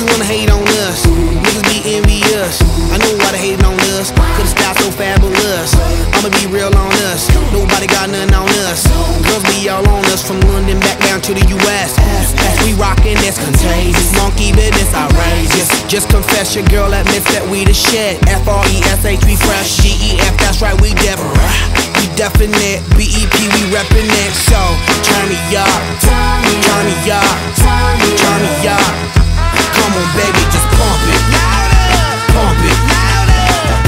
Niggas wanna hate on us, niggas be envious. I know why they hating on us, could've stopped so fabulous. I'ma be real on us, nobody got nothing on us. Girls be all on us from London back down to the US. We rockin' this contagious, monkey business outrageous. Just confess your girl admits that we the shit. F R E S H, we fresh. G E F, that's right, we different. We definite, B E P, we reppin' it. So, turn me up, turn me up, turn me up. On baby just pump it. Pump it.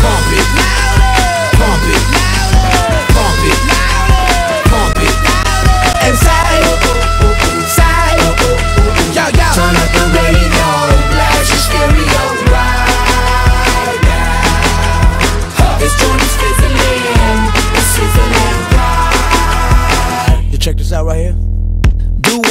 Pump it. Pump it. Pump it. Pump it. Say, say, yo yo. Turn up the radio, blast your stereo. This joint is it's sizzling. You check this out right here.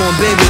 Come on, baby,